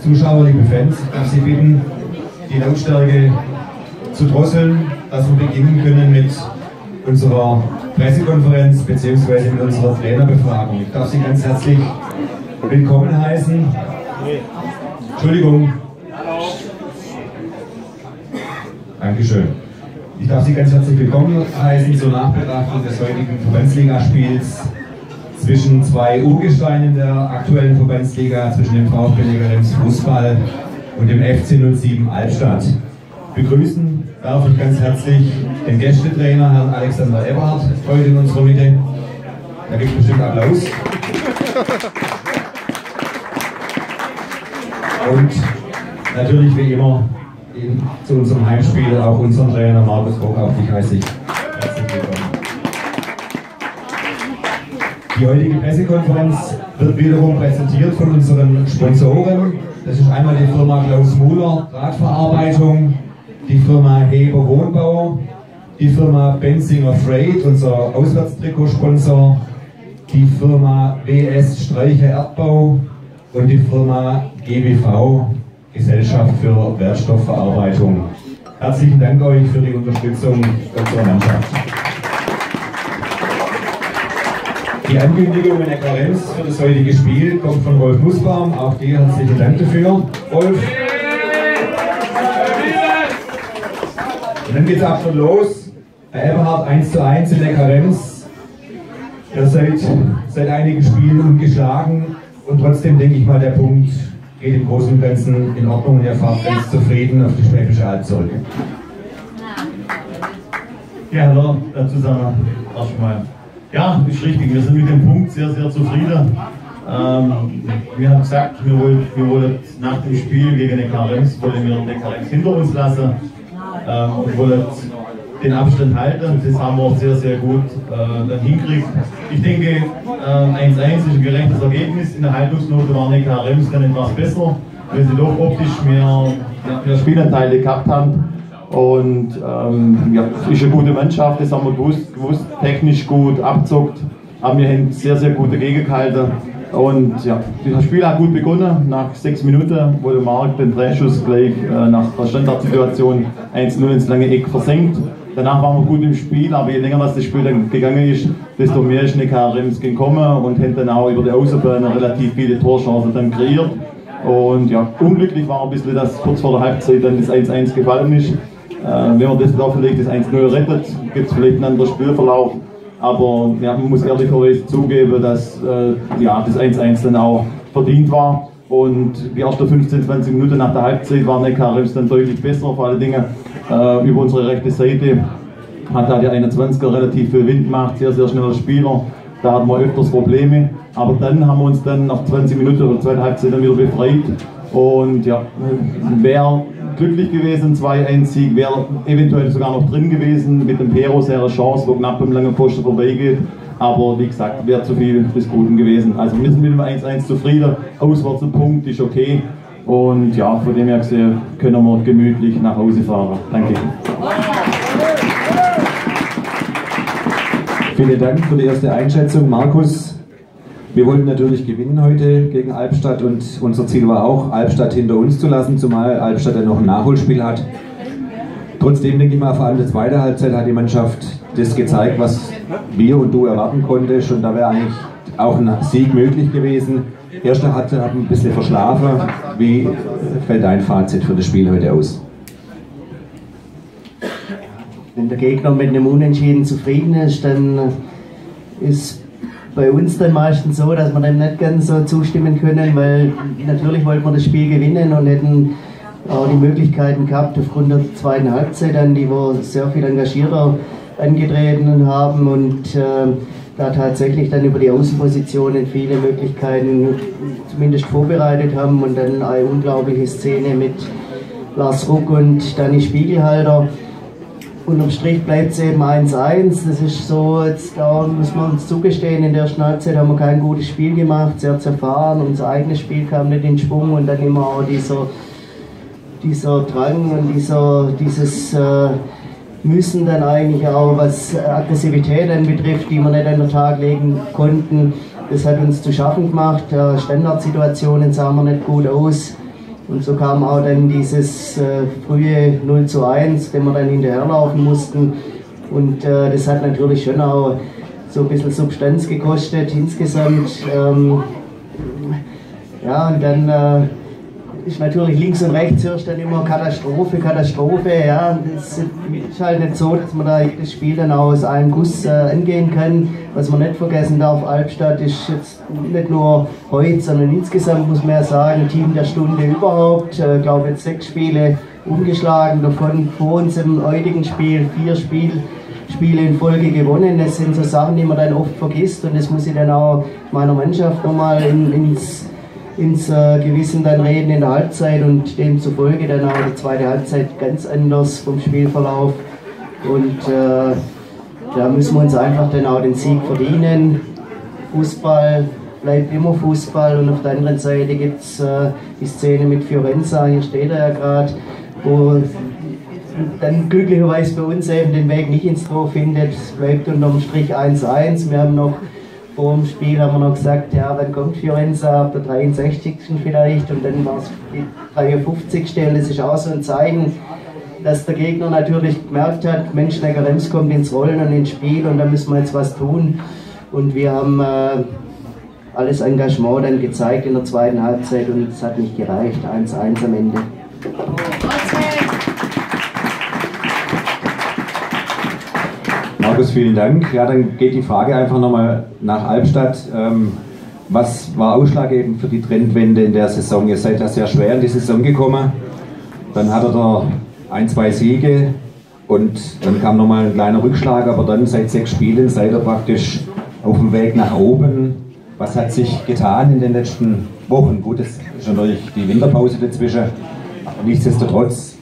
Zuschauer, liebe Fans, darf Sie bitten, die Lautstärke zu drosseln, dass wir beginnen können mit unserer Pressekonferenz bzw. mit unserer Trainerbefragung. Ich darf Sie ganz herzlich willkommen heißen. Entschuldigung. Dankeschön. Ich darf Sie ganz herzlich willkommen heißen zur Nachbetrachtung des heutigen Verbandsligaspiels zwischen zwei Urgesteinen der aktuellen Verbandsliga, zwischen dem VfB Legerems Fußball und dem FC 07 Albstadt. Begrüßen darf ich ganz herzlich den Gästetrainer Herrn Alexander Eberhardt heute in unserer Mitte. Da gibt es bestimmt Applaus. Und natürlich wie immer zu unserem Heimspiel auch unseren Trainer Markus Bock, auch dich heiße ich Die heutige Pressekonferenz wird wiederum präsentiert von unseren Sponsoren. Das ist einmal die Firma Klaus Muller Radverarbeitung, die Firma Heber Wohnbau, die Firma Benzinger Freight, unser Auswärtstrikotsponsor, die Firma WS Streiche Erdbau und die Firma GBV Gesellschaft für Wertstoffverarbeitung. Herzlichen Dank euch für die Unterstützung unserer Mannschaft. Die Ankündigung in der Karenz für das heutige Spiel kommt von Rolf Nussbaum. Auch dir herzlichen Dank dafür, Rolf. Und dann geht es ab schon los. Herr Eberhard 1 zu 1 in der Karenz. Ihr seid seit einigen Spielen ungeschlagen und trotzdem denke ich mal, der Punkt geht im Großen und Ganzen in Ordnung und ihr fahrt ganz zufrieden auf die Schwäbische Alb zurück. Ja, hallo äh, zusammen. Ja, ist richtig. Wir sind mit dem Punkt sehr, sehr zufrieden. Ähm, wir haben gesagt, wir wollen, wir wollen nach dem Spiel gegen den Karenz, wollen wir den Karenz hinter uns lassen ähm, und wollen den Abstand halten. Das haben wir auch sehr, sehr gut äh, dann hingekriegt. Ich denke, 1-1 äh, ist ein gerechtes Ergebnis. In der Haltungsnote waren die KRMs dann etwas besser, weil sie doch optisch mehr, mehr Spielanteile gehabt haben. Und ähm, ja, ist eine gute Mannschaft, das haben wir gewusst, gewusst technisch gut abzockt. Aber wir haben sehr, sehr gute gegengehalten. Und ja, das Spiel hat gut begonnen. Nach sechs Minuten wurde Mark den Drehschuss gleich äh, nach der Standardsituation 1-0 ins lange Eck versenkt. Danach waren wir gut im Spiel, aber je länger das Spiel dann gegangen ist, desto mehr ist Neckarrems gekommen und haben dann auch über die Außenbahn relativ viele Torchancen dann kreiert. Und ja, unglücklich war ein bisschen, dass kurz vor der Halbzeit dann das 1-1 gefallen ist. Äh, wenn man das da das 1-0 rettet, gibt es vielleicht einen anderen Spielverlauf. Aber ja, man muss ehrlicherweise zugeben, dass äh, ja, das 1-1 dann auch verdient war. Und die ersten 15, 20 Minuten nach der Halbzeit war Neckarrems dann deutlich besser, vor allen Dingen äh, über unsere rechte Seite. Hat da die 21er relativ viel Wind gemacht, sehr, sehr schneller Spieler. Da hatten wir öfters Probleme. Aber dann haben wir uns dann nach 20 Minuten oder zweite Halbzeit dann wieder befreit. Und ja, wäre glücklich gewesen, 2-1-Sieg, wäre eventuell sogar noch drin gewesen. Mit dem Pero sehr Chance, wo knapp beim langen Posten vorbeigeht. Aber wie gesagt, wäre zu viel des Guten gewesen. Also wir sind mit dem 1-1 zufrieden. Auswärts ein Punkt ist okay. Und ja, von dem her gesehen können wir gemütlich nach Hause fahren. Danke. Vielen Dank für die erste Einschätzung, Markus. Wir wollten natürlich gewinnen heute gegen Albstadt und unser Ziel war auch, Albstadt hinter uns zu lassen, zumal Albstadt ja noch ein Nachholspiel hat. Trotzdem denke ich mal, vor allem der zweite Halbzeit hat die Mannschaft das gezeigt, was wir und du erwarten konntest. Und da wäre eigentlich auch ein Sieg möglich gewesen. Erste Halbzeit hat ein bisschen verschlafen. Wie fällt dein Fazit für das Spiel heute aus? Wenn der Gegner mit einem Unentschieden zufrieden ist, dann ist bei uns dann meistens so, dass wir dem nicht ganz so zustimmen können, weil natürlich wollten wir das Spiel gewinnen und hätten auch die Möglichkeiten gehabt, aufgrund der zweiten Halbzeit, dann, die wir sehr viel engagierter angetreten haben und äh, da tatsächlich dann über die Außenpositionen viele Möglichkeiten zumindest vorbereitet haben und dann eine unglaubliche Szene mit Lars Ruck und Danny Spiegelhalter. Unterm Strich bleibt es eben 1-1. Das ist so, jetzt da muss man uns zugestehen, in der Schnellzeit haben wir kein gutes Spiel gemacht, sehr zerfahren. Unser eigenes Spiel kam nicht in Schwung und dann immer auch dieser, dieser Drang und dieser, dieses äh, müssen dann eigentlich auch, was Aggressivität betrifft, die wir nicht an den Tag legen konnten, das hat uns zu schaffen gemacht. Standardsituationen sahen wir nicht gut aus. Und so kam auch dann dieses äh, frühe 0 zu 1, den wir dann hinterherlaufen mussten. Und äh, das hat natürlich schon auch so ein bisschen Substanz gekostet insgesamt. Ähm, ja, und dann äh, ist natürlich links und rechts hörst dann immer Katastrophe, Katastrophe. Ja, es ist halt nicht so, dass man da jedes Spiel dann auch aus einem Guss äh, angehen kann. Was man nicht vergessen darf, Albstadt ist jetzt nicht nur heute, sondern insgesamt muss man ja sagen, Team der Stunde überhaupt. Ich äh, glaube jetzt sechs Spiele umgeschlagen, davon vor uns im heutigen Spiel vier Spiel, Spiele in Folge gewonnen. Das sind so Sachen, die man dann oft vergisst und das muss ich dann auch meiner Mannschaft nochmal in, ins ins äh, Gewissen dann reden in der Halbzeit und demzufolge dann auch die zweite Halbzeit ganz anders vom Spielverlauf. Und äh, da müssen wir uns einfach dann auch den Sieg verdienen. Fußball bleibt immer Fußball und auf der anderen Seite gibt es äh, die Szene mit Fiorenza, hier steht er ja gerade, wo dann glücklicherweise bei uns eben den Weg nicht ins Tor findet. Es bleibt unterm Strich 1-1. Wir haben noch vor dem Spiel haben wir noch gesagt, ja, dann kommt Fiorenza ab der 63. vielleicht und dann war es die 53. Und das ist auch so ein Zeichen, dass der Gegner natürlich gemerkt hat, Mensch, Neckarems kommt ins Rollen und ins Spiel und da müssen wir jetzt was tun. Und wir haben äh, alles Engagement dann gezeigt in der zweiten Halbzeit und es hat nicht gereicht. 1-1 am Ende. Markus, vielen Dank. Ja, dann geht die Frage einfach nochmal nach Albstadt. Ähm, was war ausschlaggebend für die Trendwende in der Saison? Ihr seid ja sehr schwer in die Saison gekommen. Dann hattet ihr ein, zwei Siege und dann kam nochmal ein kleiner Rückschlag, aber dann seit sechs Spielen seid ihr praktisch auf dem Weg nach oben. Was hat sich getan in den letzten Wochen? Gut, es ist natürlich die Winterpause dazwischen. Nichtsdestotrotz,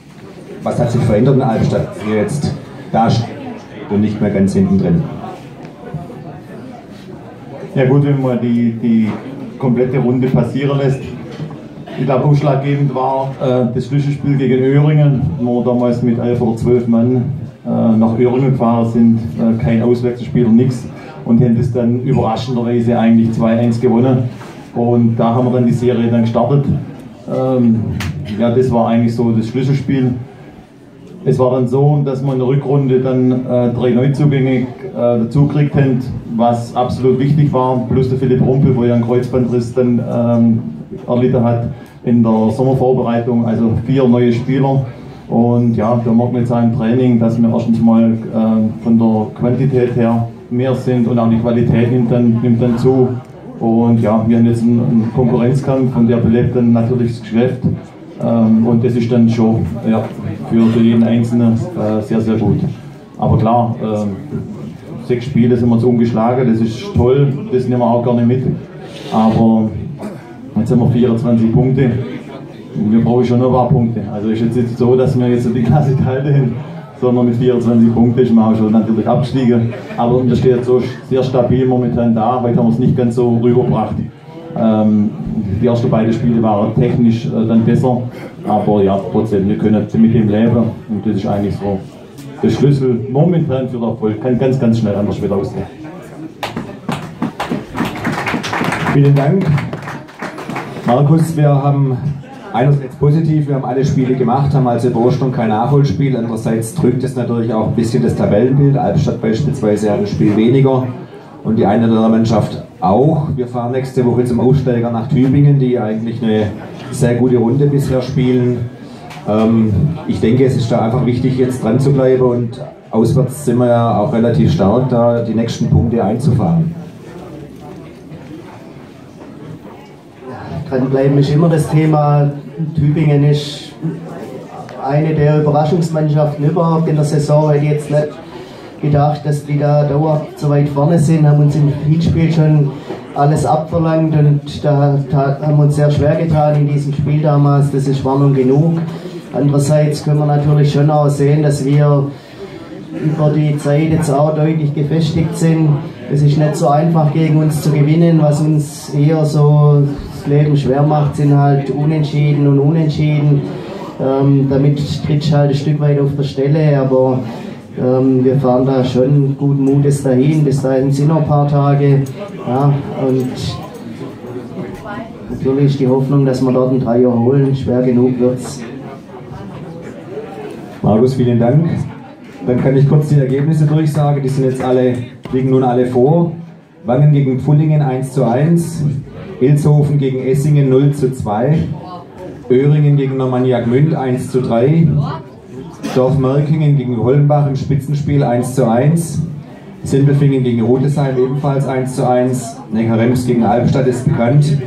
was hat sich verändert in Albstadt, jetzt da? Und nicht mehr ganz hinten drin. Ja gut, wenn man die, die komplette Runde passieren lässt. Ich glaube, ausschlaggebend war äh, das Schlüsselspiel gegen Öhringen, wo wir damals mit 11 oder 12 Mann äh, nach Öhringen gefahren sind, äh, kein Auswechselspieler, nichts und haben das dann überraschenderweise eigentlich 2-1 gewonnen. Und da haben wir dann die Serie dann gestartet. Ähm, ja, das war eigentlich so das Schlüsselspiel. Es war dann so, dass wir in der Rückrunde dann äh, drei Neuzugänge äh, dazu gekriegt haben, was absolut wichtig war, plus der Philipp Rumpel, wo ja einen Kreuzbandriss dann ähm, erlitten hat in der Sommervorbereitung, also vier neue Spieler. Und ja, da merkt man jetzt auch im Training, dass wir erstens mal äh, von der Quantität her mehr sind und auch die Qualität nimmt dann, nimmt dann zu. Und ja, wir haben jetzt einen, einen Konkurrenzkampf und der belebt dann natürlich das Geschäft. Ähm, und das ist dann schon ja, für jeden Einzelnen äh, sehr, sehr gut. Aber klar, äh, sechs Spiele sind wir jetzt umgeschlagen, das ist toll, das nehmen wir auch gerne mit. Aber jetzt haben wir 24 Punkte. Wir brauchen schon noch ein paar Punkte. Also ist jetzt nicht so, dass wir jetzt die Klasse halten, sondern mit 24 Punkten ist man auch schon natürlich abgestiegen. Aber wir stehen jetzt so sehr stabil momentan da. Heute haben wir es nicht ganz so rübergebracht. Ähm, die ersten beiden Spiele waren technisch äh, dann besser, aber ja, trotzdem, wir können mit dem leben und das ist eigentlich so der Schlüssel momentan für den Erfolg. Kann ganz, ganz schnell anders wieder aussehen. Vielen Dank. Markus, wir haben einerseits positiv, wir haben alle Spiele gemacht, haben also Ursprung kein Nachholspiel. Andererseits drückt es natürlich auch ein bisschen das Tabellenbild. Albstadt beispielsweise hat ein Spiel weniger und die eine oder andere Mannschaft auch. Wir fahren nächste Woche zum Aufsteiger nach Tübingen, die eigentlich eine sehr gute Runde bisher spielen. Ähm, ich denke, es ist da einfach wichtig, jetzt dran zu bleiben und auswärts sind wir ja auch relativ stark, da die nächsten Punkte einzufahren. Dranbleiben ist immer das Thema. Tübingen ist eine der Überraschungsmannschaften überhaupt in der Saison, die jetzt nicht gedacht, dass die da dauerhaft so weit vorne sind, haben uns im Hinspiel schon alles abverlangt und da, da haben uns sehr schwer getan in diesem Spiel damals. Das ist Warnung genug. Andererseits können wir natürlich schon auch sehen, dass wir über die Zeit jetzt auch deutlich gefestigt sind. Es ist nicht so einfach gegen uns zu gewinnen, was uns eher so das Leben schwer macht, sind halt Unentschieden und Unentschieden. Ähm, damit tritt halt ein Stück weit auf der Stelle, aber ähm, wir fahren da schon guten Mutes dahin. Bis dahin sind noch ein paar Tage. Ja, und natürlich ist die Hoffnung, dass wir dort ein Dreier holen. Schwer genug wird es. Markus, vielen Dank. Dann kann ich kurz die Ergebnisse durchsagen. Die sind jetzt alle, liegen nun alle vor. Wangen gegen Pfullingen 1 zu 1, Ilshofen gegen Essingen 0 zu 2, Öhringen gegen Normanniak Münd 1 zu 3, Dorf Merkingen gegen Hollenbach im Spitzenspiel 1 zu 1, Sindelfingen gegen Rotesheim ebenfalls 1 zu 1, Neckarrems gegen Albstadt ist bekannt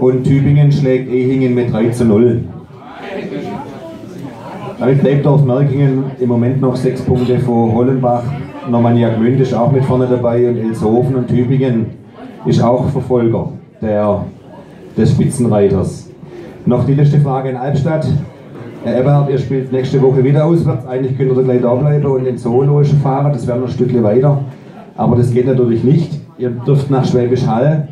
und Tübingen schlägt Ehingen mit 3 zu 0. Damit bleibt Dorf Merkingen im Moment noch sechs Punkte vor Hollenbach. Normannia Gmünd ist auch mit vorne dabei und Elshofen und Tübingen ist auch Verfolger der, des Spitzenreiters. Noch die letzte Frage in Albstadt. Herr Eberhard, ihr spielt nächste Woche wieder auswärts. Eigentlich könnt ihr gleich da bleiben und ins Zoologische fahren, das wäre noch ein Stückchen weiter. Aber das geht natürlich nicht. Ihr dürft nach Schwäbisch Hall,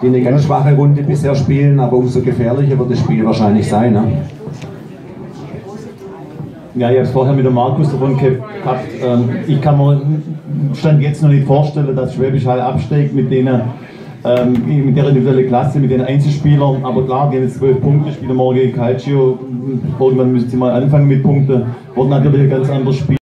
die eine ganz schwache Runde bisher spielen, aber umso gefährlicher wird das Spiel wahrscheinlich sein. Ne? Ja, ich habe es vorher mit dem Markus davon gehabt. Ähm, ich kann mir Stand jetzt noch nicht vorstellen, dass Schwäbisch Hall absteigt mit denen. Ähm, mit der individuellen Klasse, mit den Einzelspielern, aber klar, die haben jetzt zwölf Punkte, spielen morgen gegen Calcio, irgendwann müssen sie mal anfangen mit Punkten, wird natürlich ein ganz anderes Spiel.